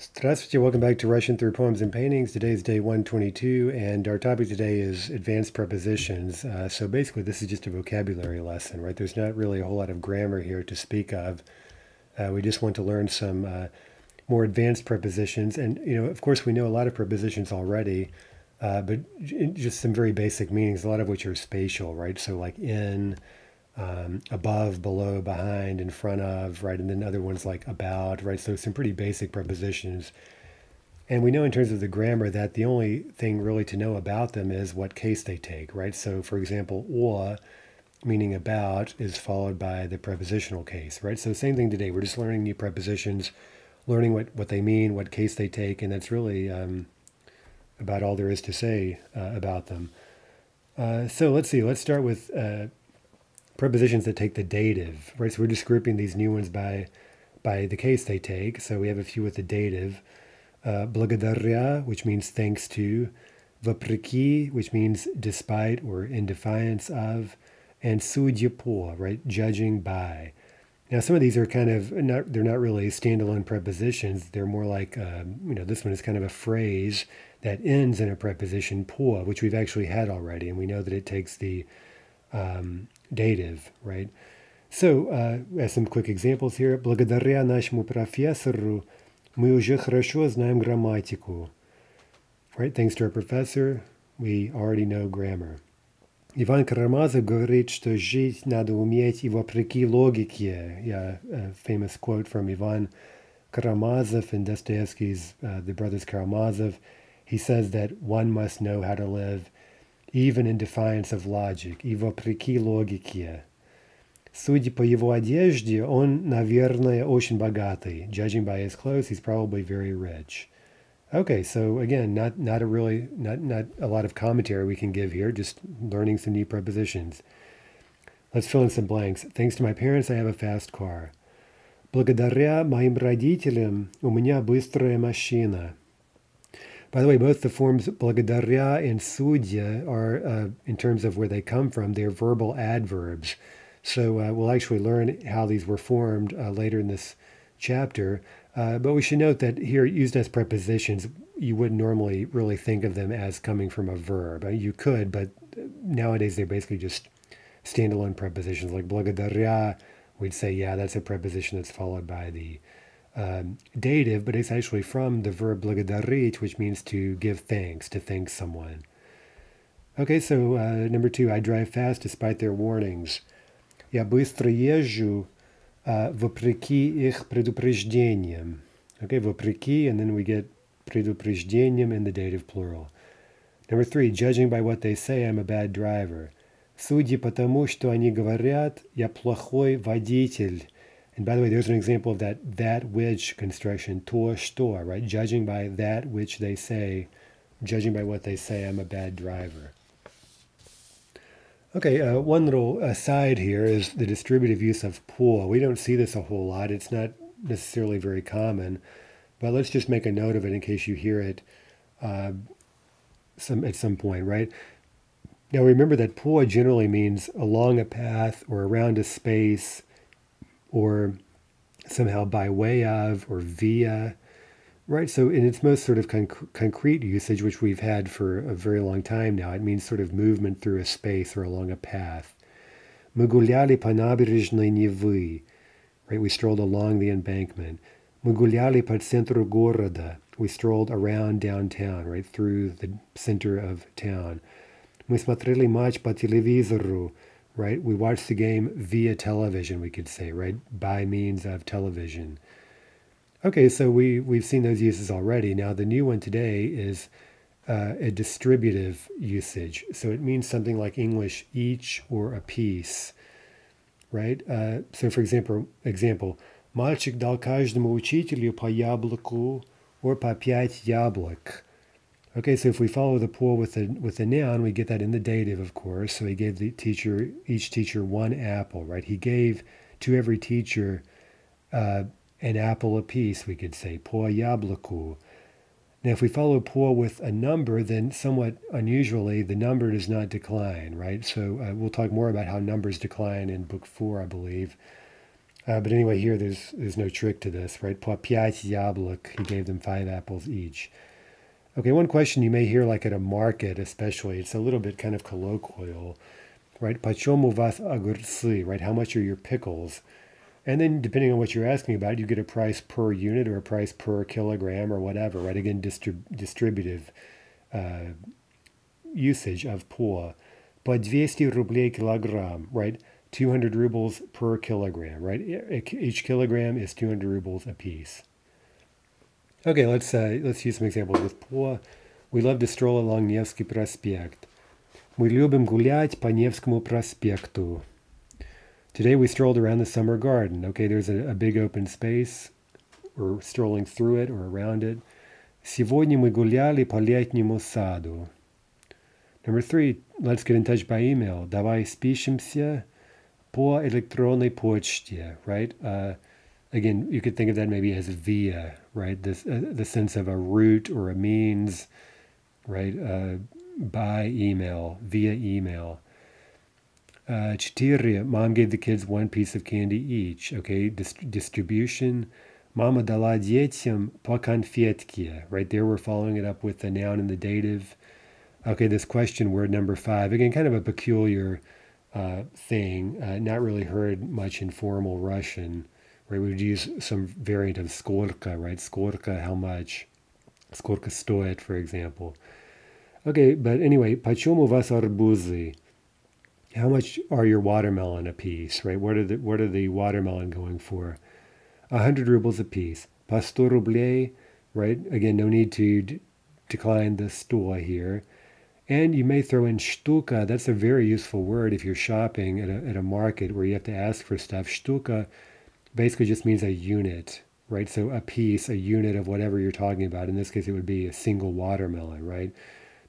Здравствуйте, welcome back to Russian Through Poems and Paintings. Today is day 122, and our topic today is advanced prepositions. Uh, so basically, this is just a vocabulary lesson, right? There's not really a whole lot of grammar here to speak of. Uh, we just want to learn some uh, more advanced prepositions. And, you know, of course, we know a lot of prepositions already, uh, but just some very basic meanings, a lot of which are spatial, right? So, like in, um, above, below, behind, in front of, right? And then other ones like about, right? So some pretty basic prepositions. And we know in terms of the grammar that the only thing really to know about them is what case they take, right? So for example, or, meaning about, is followed by the prepositional case, right? So same thing today. We're just learning new prepositions, learning what, what they mean, what case they take, and that's really um, about all there is to say uh, about them. Uh, so let's see. Let's start with uh, prepositions that take the dative, right? So we're just grouping these new ones by by the case they take. So we have a few with the dative. Uh, благодаря, which means thanks to. Вопреки, which means despite or in defiance of. And судья по, right? Judging by. Now, some of these are kind of not, they're not really standalone prepositions. They're more like, um, you know, this one is kind of a phrase that ends in a preposition, по, which we've actually had already. And we know that it takes the um, dative, right? So, uh, as some quick examples here. Благодаря нашему профессору мы уже хорошо знаем грамматику. Right? Thanks to our professor, we already know grammar. Иван Карамазов говорит, что жить надо уметь и вопреки логике. Yeah, a famous quote from Ivan Karamazov in Dostoevsky's uh, The Brothers Karamazov. He says that one must know how to live even in defiance of logic, и вопреки логике. Судя по его одежде, он, наверное, очень богатый. Judging by his clothes, he's probably very rich. Okay, so again, not not a really not not a lot of commentary we can give here, just learning some new prepositions. Let's fill in some blanks. Thanks to my parents, I have a fast car. Благодаря моим родителям у меня быстрая машина. By the way, both the forms благодаря and судя are, uh, in terms of where they come from, they're verbal adverbs. So uh, we'll actually learn how these were formed uh, later in this chapter. Uh, but we should note that here, used as prepositions, you wouldn't normally really think of them as coming from a verb. Uh, you could, but uh, nowadays they're basically just standalone prepositions like благодаря. We'd say, yeah, that's a preposition that's followed by the um, dative, but it's actually from the verb благодарить, which means to give thanks, to thank someone. Okay, so uh, number two, I drive fast despite their warnings. Я быстро езжу uh, вопреки их предупреждениям. Okay, вопреки, and then we get предупреждением in the dative plural. Number three, judging by what they say, I'm a bad driver. Судя по тому, что они говорят, я плохой водитель. And by the way, there's an example of that that which construction, tor store, right? Judging by that which they say, judging by what they say, I'm a bad driver. Okay, uh, one little aside here is the distributive use of poor. We don't see this a whole lot. It's not necessarily very common, but let's just make a note of it in case you hear it uh, some at some point, right? Now remember that poor generally means along a path or around a space or somehow by way of or via, right? So, in its most sort of conc- concrete usage, which we've had for a very long time now, it means sort of movement through a space or along a path. Мы гуляли по набережной Невы, right? We strolled along the embankment. Мы гуляли по центру города. We strolled around downtown, right through the center of town. Мы смотрели матч по телевизору right? We watch the game via television, we could say, right? By means of television. Okay, so we, we've seen those uses already. Now, the new one today is uh, a distributive usage. So it means something like English, each or a piece, right? Uh, so, for example, example, мальчик дал каждому учителю по яблоку or по пять яблок. Okay, so if we follow the pool with the with the noun, we get that in the dative, of course. So he gave the teacher each teacher one apple, right? He gave to every teacher uh, an apple apiece. We could say po яблоку. Now, if we follow po with a number, then somewhat unusually, the number does not decline, right? So uh, we'll talk more about how numbers decline in book four, I believe. Uh, but anyway, here there's there's no trick to this, right? Po пять яблок. He gave them five apples each. Okay, one question you may hear, like at a market, especially, it's a little bit kind of colloquial, right? Почем у вас огурцы, right? How much are your pickles? And then, depending on what you're asking about, you get a price per unit or a price per kilogram or whatever, right? Again, distrib- distributive uh, usage of по. По 200 рублей килограмм, right? 200 rubles per kilogram, right? Each kilogram is 200 rubles a piece. Okay, let's uh, let's use some examples with по. We love to stroll along Nevsky Prospect. Мы любим гулять по Невскому проспекту. Today we strolled around the summer garden. Okay, there's a, a big open space. We're strolling through it or around it. Сегодня мы гуляли по летнему саду. Number three, let's get in touch by email. Давай спишемся по электронной почте, right? Uh, again, you could think of that maybe as via, right? This uh, the sense of a route or a means, right? Uh, by email, via email. Uh, chitiria, mom gave the kids one piece of candy each. Okay, distribution. Mama dala dzieciom po. Right there, we're following it up with the noun and the dative. Okay, this question word number five again, kind of a peculiar uh, thing, uh, not really heard much in formal Russian right? We would use some variant of skorka, right? Skorka, how much? Skorka stoet, for example. Okay, but anyway, почему вас арбузы? How much are your watermelon a piece, right? What are the what are the watermelon going for? A hundred rubles a piece. По сто рублей, right? Again, no need to d- decline the store here. And you may throw in shtuka. That's a very useful word if you're shopping at a, at a market where you have to ask for stuff. Shtuka basically just means a unit, right? So a piece, a unit of whatever you're talking about. In this case, it would be a single watermelon, right?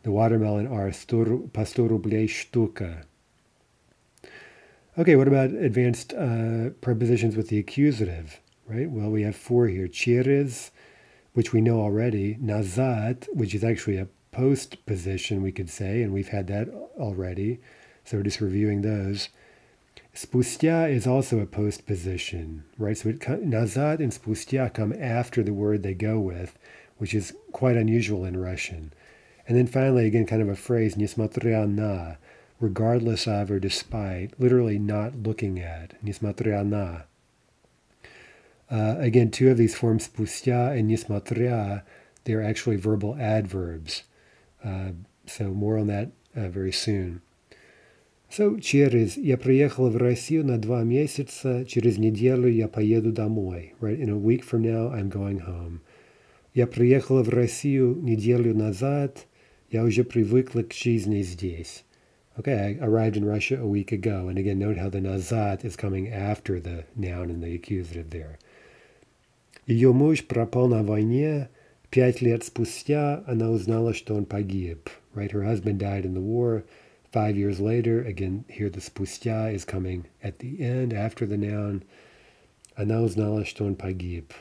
The watermelon are pastorublie stuka. Okay, what about advanced uh, prepositions with the accusative, right? Well, we have four here. Chires, which we know already. Nazat, which is actually a postposition, we could say, and we've had that already. So we're just reviewing those. Spustya is also a post position, right? So it, nazad and spustya come after the word they go with, which is quite unusual in Russian. And then finally, again, kind of a phrase, nismatrya na, regardless of or despite, literally not looking at, nismatrya na. Uh, again, two of these forms, spustya and nismatrya, they're actually verbal adverbs. Uh, so more on that uh, very soon. So, через я приехал в Россию на два месяца, через неделю я поеду домой. Right? In a week from now, I'm going home. Я приехала в Россию неделю назад, я уже привыкла к жизни здесь. Okay, I arrived in Russia a week ago. And again, note how the nazat is coming after the noun and the accusative there. Ее муж пропал на войне, Пять лет спустя она узнала, что он погиб. Right, her husband died in the war. Five years later, again, here the спустя is coming at the end, after the noun. Она узнала, что он погиб.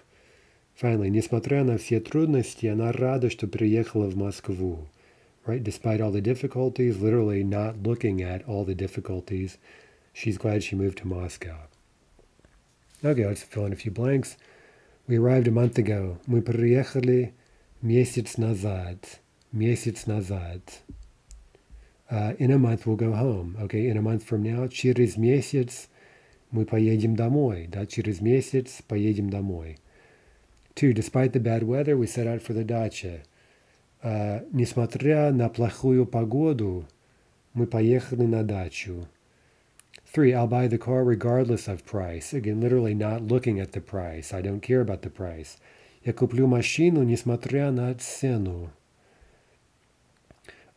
Finally, несмотря на все трудности, она рада, что приехала в Москву. Right, despite all the difficulties, literally not looking at all the difficulties, she's glad she moved to Moscow. Okay, let's fill in a few blanks. We arrived a month ago. Мы приехали месяц назад, месяц назад. Uh, in a month we'll go home. Okay, in a month from now, через месяц мы поедем домой. Да, через месяц поедем домой. Two, despite the bad weather, we set out for the dacha. Uh, несмотря на плохую погоду, мы поехали на дачу. Three, I'll buy the car regardless of price. Again, literally not looking at the price. I don't care about the price. Я куплю машину, несмотря на цену.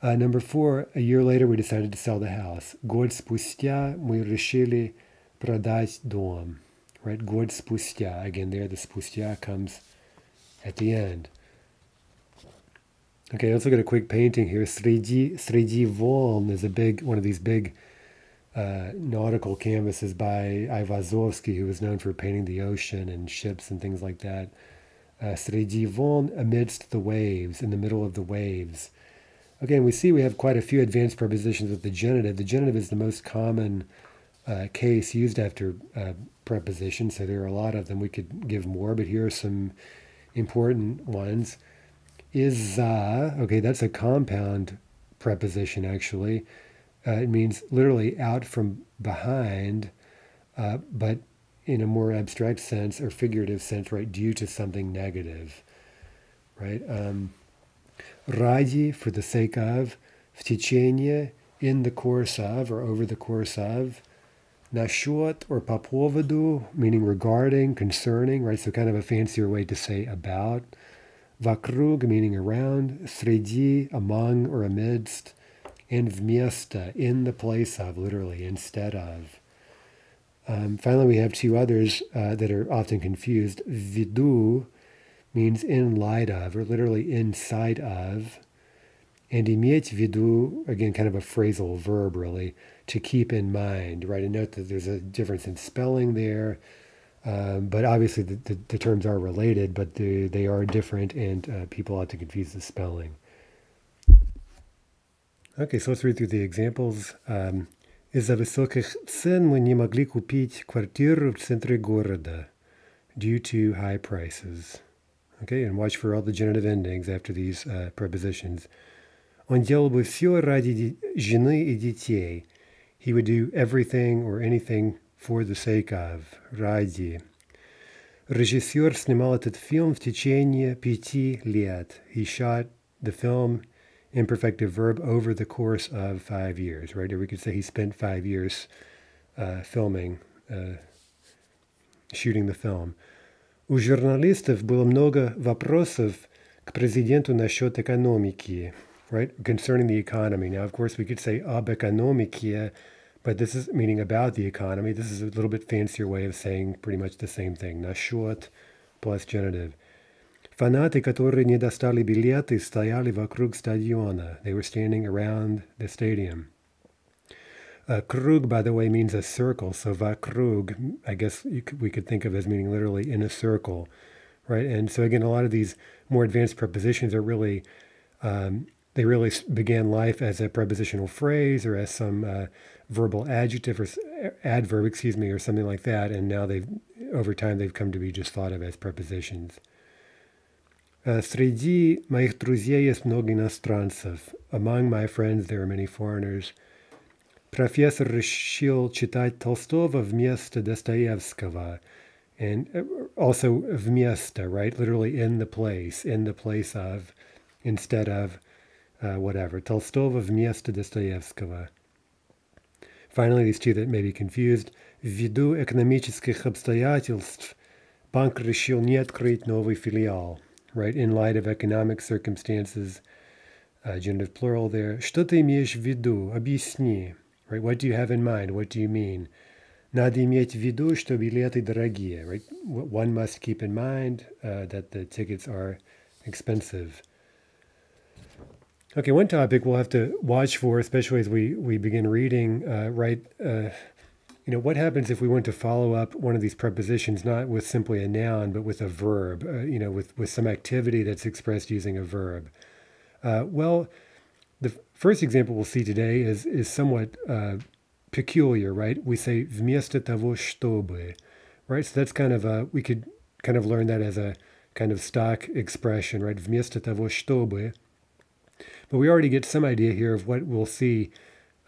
Uh, number four, a year later, we decided to sell the house. Год спустя мы решили продать дом. Right? Год спустя. Again, there the спустя comes at the end. Okay, let's look at a quick painting here. Среди, среди волн is a big one of these big uh, nautical canvases by Aivazovsky, who was known for painting the ocean and ships and things like that. Uh, Sredi Voln, amidst the waves, in the middle of the waves. Again, we see we have quite a few advanced prepositions with the genitive. The genitive is the most common uh, case used after uh, preposition, so there are a lot of them. We could give more, but here are some important ones. Is okay, that's a compound preposition actually. Uh, it means literally out from behind, uh, but in a more abstract sense or figurative sense, right, due to something negative, right? Um, ради, for the sake of, в течение, in the course of, or over the course of, насчет or по поводу, meaning regarding, concerning, right? So kind of a fancier way to say about. Вокруг, meaning around. Среди, among or amidst. And вместо, in the place of, literally, instead of. Um, finally, we have two others uh, that are often confused. Vidu means in light of, or literally inside of. And иметь в виду, again, kind of a phrasal verb, really, to keep in mind, right? And note that there's a difference in spelling there. Um, but obviously, the, the, the, terms are related, but they, they are different, and uh, people ought to confuse the spelling. Okay, so let's read through the examples. Um, Из-за высоких цен мы не могли купить квартиру в центре города due to high prices. Okay, and watch for all the genitive endings after these uh, prepositions. Он делал бы все ради жены и детей. He would do everything or anything for the sake of, ради. Режиссер снимал этот фильм в течение пяти лет. He shot the film imperfective verb over the course of five years, right? Or we could say he spent five years uh, filming, uh, shooting the film. У журналистов было много вопросов к президенту насчет экономики, right? Concerning the economy. Now, of course, we could say об экономике, but this is meaning about the economy. This is a little bit fancier way of saying pretty much the same thing. Насчет plus genitive. Фанаты, которые не достали билеты, стояли вокруг стадиона. They were standing around the stadium. Uh, krug, by the way, means a circle. So vakrug, I guess could, we could think of as meaning literally in a circle, right? And so again, a lot of these more advanced prepositions are really, um, they really began life as a prepositional phrase or as some uh, verbal adjective or adverb, excuse me, or something like that. And now they've, over time, they've come to be just thought of as prepositions. Среди моих друзей есть много иностранцев. Among my friends there are many foreigners. Профессор решил читать Толстого вместо Достоевского. And also вместо, right? Literally in the place, in the place of, instead of, uh, whatever. Толстого вместо Достоевского. Finally, these two that may be confused. Ввиду экономических обстоятельств банк решил не открыть новый филиал right, in light of economic circumstances, uh, genitive plural there. Что ты имеешь в виду? Объясни. Right, what do you have in mind? What do you mean? Надо иметь в виду, что билеты дорогие, right? One must keep in mind uh, that the tickets are expensive. Okay, one topic we'll have to watch for, especially as we, we begin reading, uh, right? Uh, you know, what happens if we want to follow up one of these prepositions not with simply a noun, but with a verb, uh, you know, with, with some activity that's expressed using a verb? Uh, well, the first example we'll see today is, is somewhat uh, peculiar, right? We say вместо того, чтобы, right? So that's kind of a, we could kind of learn that as a kind of stock expression, right? Вместо того, чтобы. But we already get some idea here of what we'll see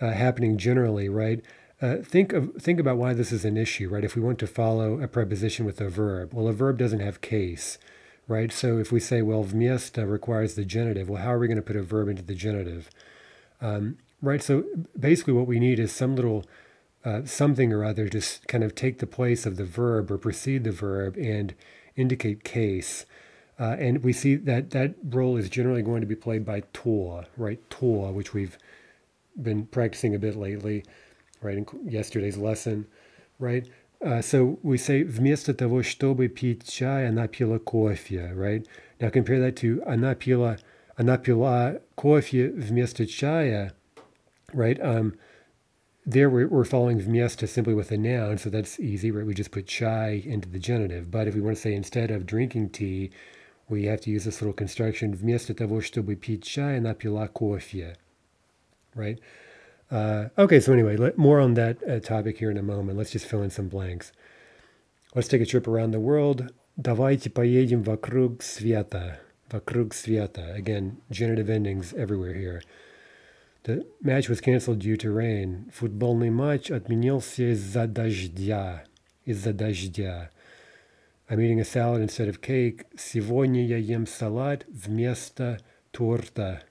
uh, happening generally, right? Uh, think of think about why this is an issue, right? If we want to follow a preposition with a verb, well, a verb doesn't have case, right? So if we say, well, vmiesta requires the genitive, well, how are we going to put a verb into the genitive, um, right? So basically, what we need is some little uh, something or other to kind of take the place of the verb or precede the verb and indicate case. Uh, and we see that that role is generally going to be played by to, right? To, which we've been practicing a bit lately right, in yesterday's lesson, right? Uh, so we say вместо того, чтобы пить чай, она пила кофе, right? Now compare that to она пила, она пила кофе вместо чая, right? Um, there we're, we're following вместо simply with a noun, so that's easy, right? We just put chai into the genitive. But if we want to say instead of drinking tea, we have to use this little construction вместо того, чтобы пить чай, она пила кофе, right? Uh, okay, so anyway, let, more on that uh, topic here in a moment. Let's just fill in some blanks. Let's take a trip around the world. Давайте поедем вокруг света. Вокруг света. Again, genitive endings everywhere here. The match was canceled due to rain. Футбольный матч отменился из-за дождя. Из-за дождя. I'm eating a salad instead of cake. Сегодня я ем салат вместо торта.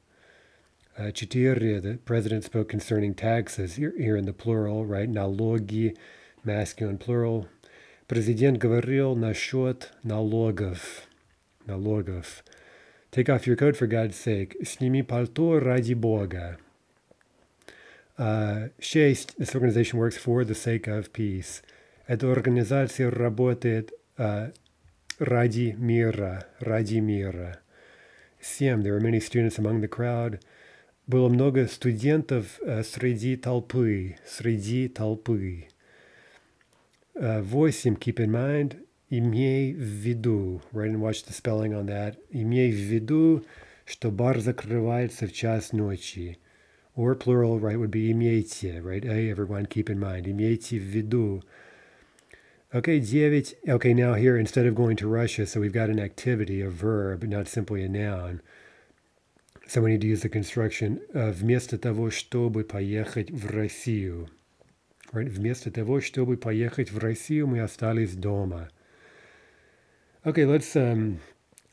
Uh, Четыре, the president spoke concerning taxes, here, here in the plural, right? Налоги, masculine plural. Президент говорил насчет налогов. Налогов. Take off your coat for God's sake. Сними пальто ради Бога. Uh, шесть, this organization works for the sake of peace. Эта организация работает uh, ради мира, ради мира. Семь, there were many students among the crowd. Было много студентов uh, среди толпы, среди толпы. Uh, восемь, keep in mind, имей в виду, right, and watch the spelling on that. Имей в виду, что бар закрывается в час ночи. Or plural, right, would be имейте, right? Hey, everyone, keep in mind. Имейте в виду. Okay, девять. Okay, now here, instead of going to Russia, so we've got an activity, a verb, not simply a noun. So we need to use the construction вместо того, чтобы поехать в Россию. Right? Вместо того, чтобы поехать в Россию, мы остались дома. Okay, let's um,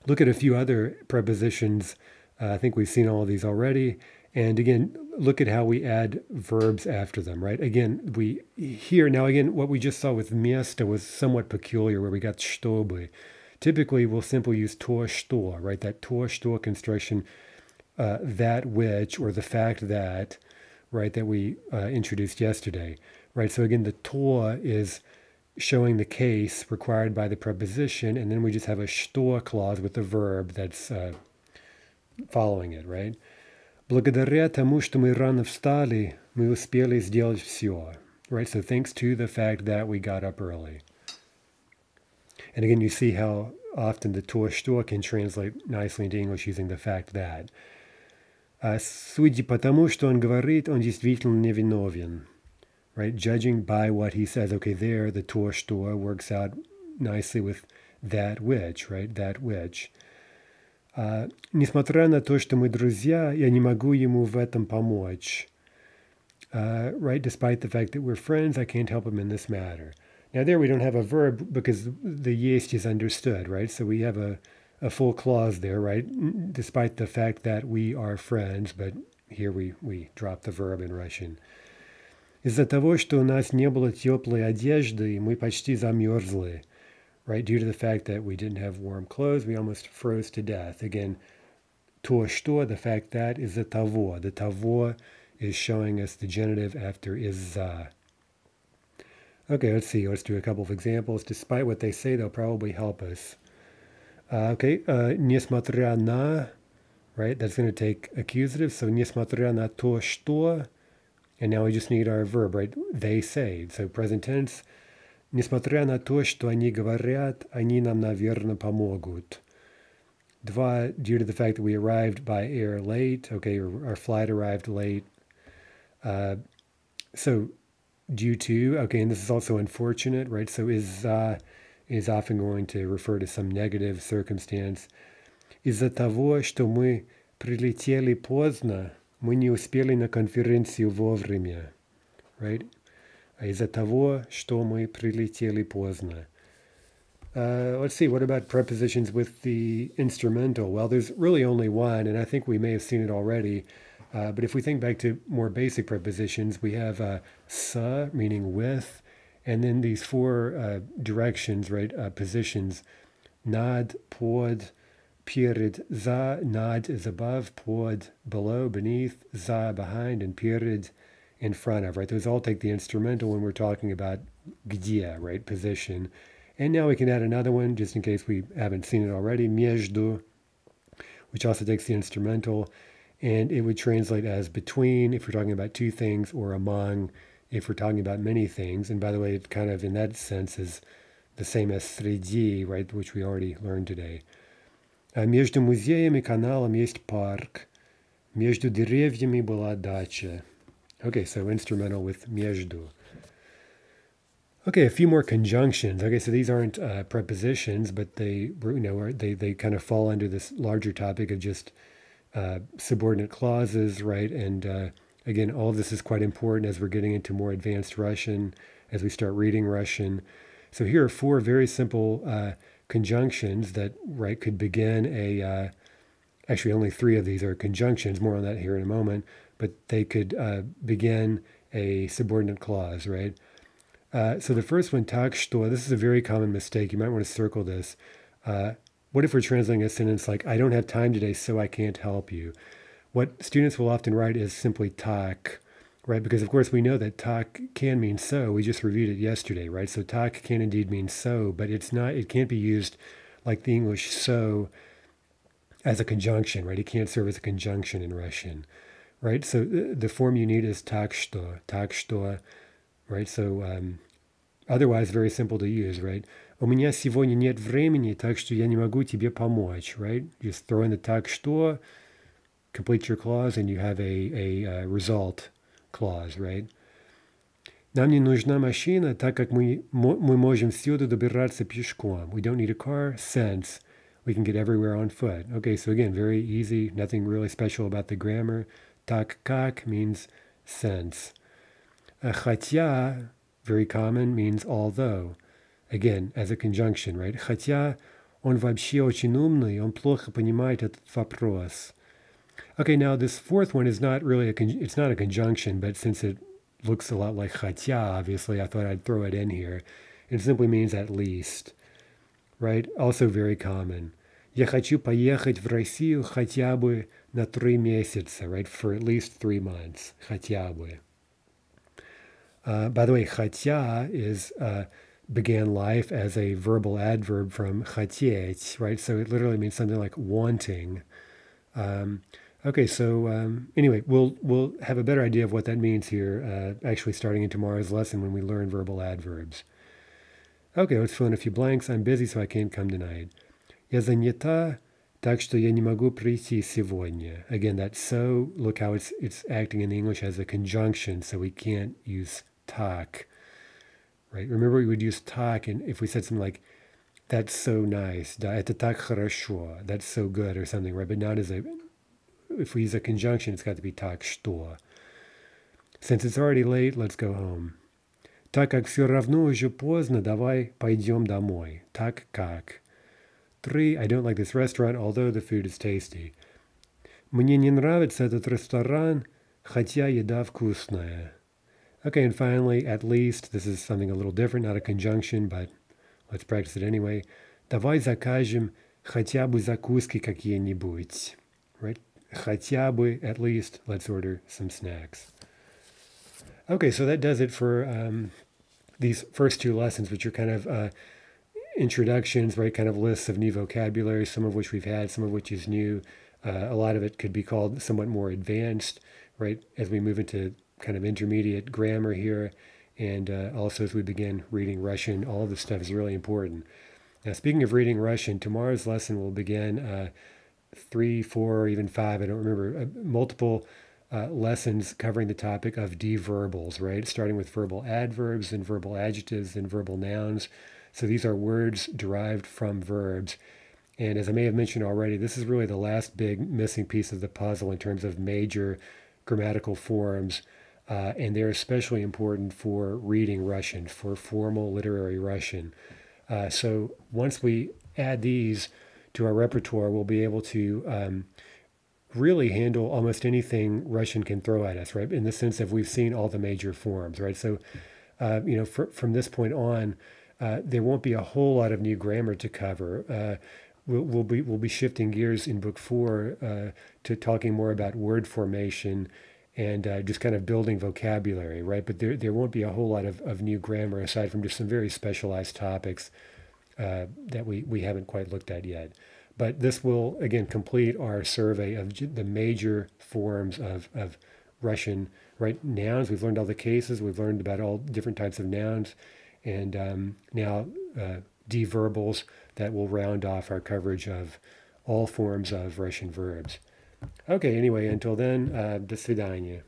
look at a few other prepositions. Uh, I think we've seen all of these already. And again, look at how we add verbs after them, right? Again, we here, now again, what we just saw with miesta was somewhat peculiar where we got stobe. Typically, we'll simply use to stor, right? That to stor construction, uh, that which, or the fact that, right, that we uh, introduced yesterday, right? So again, the to is showing the case required by the preposition, and then we just have a что clause with the verb that's uh, following it, right? Благодаря тому, что мы рано встали, мы успели сделать все. Right? So thanks to the fact that we got up early. And again, you see how often the to что can translate nicely into English using the fact that. Uh, судя по тому, что он говорит, он действительно невиновен. Right? Judging by what he says. Okay, there, the to что works out nicely with that which, right? That which. Uh, несмотря на то, что мы друзья, я не могу ему в этом помочь. Uh, right? Despite the fact that we're friends, I can't help him in this matter. Now, there we don't have a verb because the есть is understood, right? So we have a, a full clause there, right? Despite the fact that we are friends, but here we, we drop the verb in Russian. Из-за того, что у нас не было теплой одежды, мы почти замерзли right? Due to the fact that we didn't have warm clothes, we almost froze to death. Again, to что, the fact that is the tavo. The tavo is showing us the genitive after is Okay, let's see. Let's do a couple of examples. Despite what they say, they'll probably help us. Uh, okay, uh, несмотря на, right? That's going to take accusative. So несмотря на то, что, and now we just need our verb, right? They say. So present tense. Несмотря на то, что они говорят, они нам, наверное, помогут. Два, due to the fact that we arrived by air late, okay, our flight arrived late. Uh, so, due to, okay, and this is also unfortunate, right? So, is uh, is often going to refer to some negative circumstance. Из-за того, что мы прилетели поздно, мы не успели на конференцию вовремя, right? из-за того, что мы прилетели поздно. Uh, let's see, what about prepositions with the instrumental? Well, there's really only one, and I think we may have seen it already. Uh, but if we think back to more basic prepositions, we have uh, sa, meaning with, and then these four uh, directions, right, uh, positions, nad, pod, period za nad is above, pod below, beneath, za behind, and period in front of, right? Those all take the instrumental when we're talking about gdia right? Position. And now we can add another one just in case we haven't seen it already, między, which also takes the instrumental. And it would translate as between if we're talking about two things or among if we're talking about many things. And by the way, it kind of in that sense is the same as 3 right, which we already learned today. Между музеем и каналом есть парк. Между деревьями была дача. Okay, so instrumental with между. Okay, a few more conjunctions. Okay, so these aren't uh, prepositions, but they you know they they kind of fall under this larger topic of just uh, subordinate clauses, right? And uh, again, all of this is quite important as we're getting into more advanced Russian, as we start reading Russian. So here are four very simple uh, conjunctions that right could begin a uh, actually only three of these are conjunctions more on that here in a moment but they could uh, begin a subordinate clause right? Uh, so the first one takshto this is a very common mistake. You might want to circle this. Uh, what if we're translating a sentence like i don't have time today so i can't help you what students will often write is simply tak right? Because of course we know that tak can mean so. We just reviewed it yesterday, right? So tak can indeed mean so, but it's not, it can't be used like the English so as a conjunction, right? It can't serve as a conjunction in Russian, right? So uh, the form you need is tak что, tak что, right? So um, otherwise, very simple to use, right? У меня сегодня нет времени, так что я не могу тебе помочь, right? Just throw in the так что, complete your clause, and you have a, a, a result clause, right? Нам не нужна машина, так как мы, мы можем всюду добираться пешком. We don't need a car, since we can get everywhere on foot. Okay, so again, very easy, nothing really special about the grammar. Так как means since. Хотя, very common, means although. Again, as a conjunction, right? Хотя он вообще очень умный, он плохо понимает этот вопрос. Okay, now this fourth one is not really a, it's not a conjunction, but since it looks a lot like хотя, obviously, I thought I'd throw it in here. It simply means at least, right? Also very common. Я хочу поехать в Россию хотя бы на три месяца, right? For at least three months, хотя бы. Uh, by the way, хотя is uh, began life as a verbal adverb from хотеть, right? So it literally means something like wanting. Um, okay, so um, anyway, we'll we'll have a better idea of what that means here, uh, actually starting in tomorrow's lesson when we learn verbal adverbs. Okay, let's fill in a few blanks. I'm busy, so I can't come tonight. Я занята, так что я не могу прийти сегодня. Again, that so, look how it's it's acting in English as a conjunction, so we can't use talk, right? Remember, we would use talk, and if we said something like, "That's so nice," "Да, это так хорошо," "That's so good," or something, right? But not as a, if we use a conjunction, it's got to be так что. Since it's already late, let's go home. Так как все равно уже поздно, давай пойдем домой. Так как. Three, I don't like this restaurant, although the food is tasty. Мне не нравится этот ресторан, хотя еда вкусная. Okay, and finally, at least, this is something a little different, not a conjunction, but let's practice it anyway. Давай закажем хотя бы закуски какие-нибудь. Right? Хотя бы, at least, let's order some snacks. Okay, so that does it for um, these first two lessons, which are kind of uh, introductions, right? Kind of lists of new vocabulary, some of which we've had, some of which is new. Uh, a lot of it could be called somewhat more advanced, right? As we move into kind of intermediate grammar here. And uh, also, as we begin reading Russian, all of this stuff is really important. Now, speaking of reading Russian, tomorrow's lesson will begin uh, three, four, even five, I don't remember, uh, multiple uh, lessons covering the topic of deverbals, right? Starting with verbal adverbs and verbal adjectives and verbal nouns. So these are words derived from verbs. And as I may have mentioned already, this is really the last big missing piece of the puzzle in terms of major grammatical forms uh, and they're especially important for reading Russian, for formal literary Russian. Uh, so once we add these to our repertoire, we'll be able to um, really handle almost anything Russian can throw at us, right? In the sense of we've seen all the major forms, right? So, uh, you know, for, from this point on, uh, there won't be a whole lot of new grammar to cover. Uh, we'll, we'll, be we'll be shifting gears in book four uh, to talking more about word formation and uh, just kind of building vocabulary, right? But there, there won't be a whole lot of, of new grammar aside from just some very specialized topics uh, that we, we haven't quite looked at yet. But this will, again, complete our survey of the major forms of, of Russian, right? Nouns, we've learned all the cases, we've learned about all different types of nouns, and um, now uh, deverbals that will round off our coverage of all forms of Russian verbs. Okay, anyway, until then, uh, до свидания.